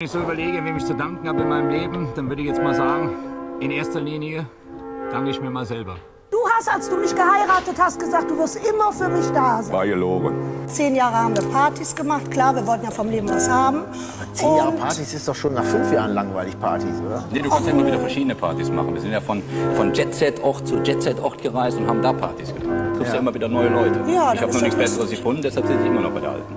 Wenn ich so überlege, wem ich zu danken habe in meinem Leben, dann würde ich jetzt mal sagen, in erster Linie danke ich mir mal selber. Du hast, als du mich geheiratet hast, gesagt, du wirst immer für mich da sein. War gelogen. Zehn Jahre haben wir Partys gemacht. Klar, wir wollten ja vom Leben was haben. Zehn Jahre Und- Partys ist doch schon nach fünf Jahren langweilig Partys, oder? Nee, du kannst ja immer wieder verschiedene Partys machen. Wir sind ja von, von Jet-Set-Ort zu Jet-Set-Ort gereist und haben da Partys gemacht. Du triffst ja. immer wieder neue Leute. Ja, ich habe noch nichts Besseres gefunden, deshalb sitze ich immer noch bei der Alten.